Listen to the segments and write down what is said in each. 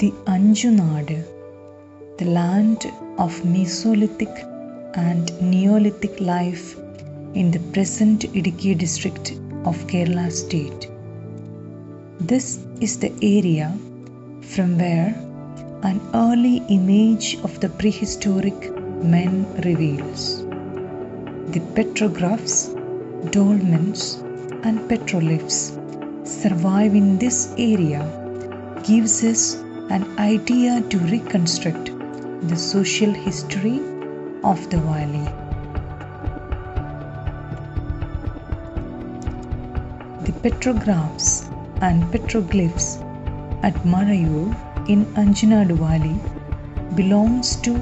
The Anjunadu, the land of Mesolithic and Neolithic life in the present Idukki district of Kerala state. This is the area from where an early image of the prehistoric men reveals. The petrographs, dolmens, and petroglyphs survive in this area gives us an idea to reconstruct the social history of the valley. The petrographs and petroglyphs at Marayur in Anjanadu Valley belongs to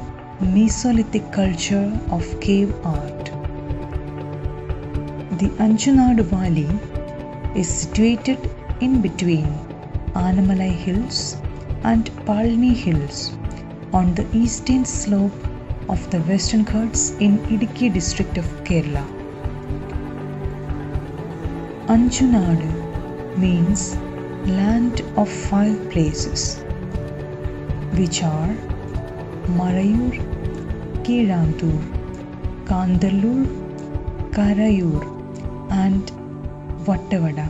Mesolithic culture of cave art. The Anjanadu Valley is situated in between Anamalai Hills and Palni Hills on the eastern slope of the Western Ghats in Idukki district of Kerala. Anjunadu means land of five places, which are Marayur, Kirantur, Kandalur, Karayur, and Vattavada.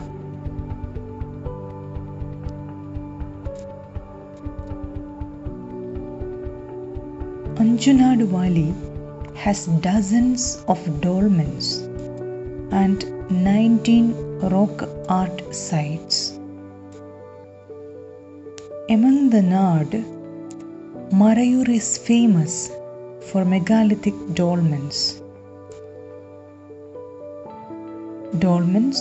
Anjunadu Valley has dozens of dolmens and 19 rock art sites. Among the Nard, Marayur is famous for megalithic dolmens. Dolmens,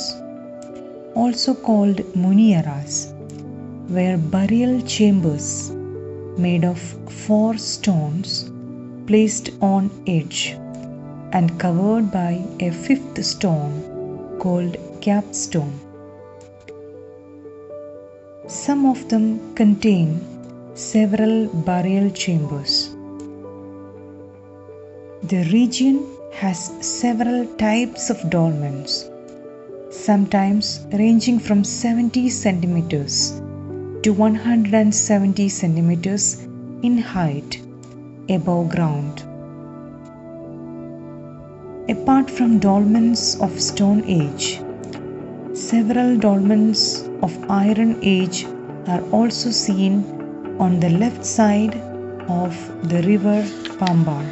also called Muniyaras, were burial chambers made of four stones placed on edge and covered by a fifth stone called capstone. Some of them contain several burial chambers. The region has several types of dolmens, sometimes ranging from 70 centimeters to 170 centimeters in height above ground. Apart from dolmens of Stone Age, several dolmens of Iron Age are also seen on the left side of the river Pambar.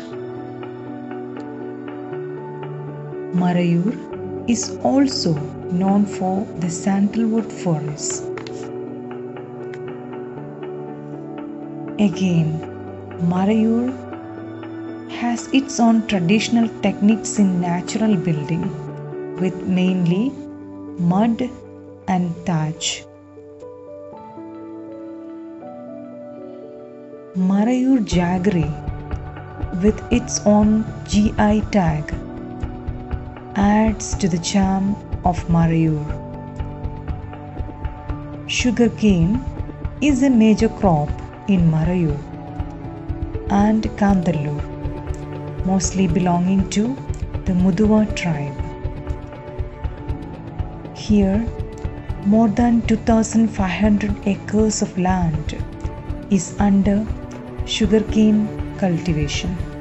Marayur is also known for the sandalwood forest. Again, Marayur has its own traditional techniques in natural building with mainly mud and thatch. Marayur Jaggery with its own GI tag adds to the charm of Marayur. Sugarcane is a major crop in Marayur and Kandallur, mostly belonging to the Muduva tribe. Here, more than 2,500 acres of land is under sugarcane cultivation.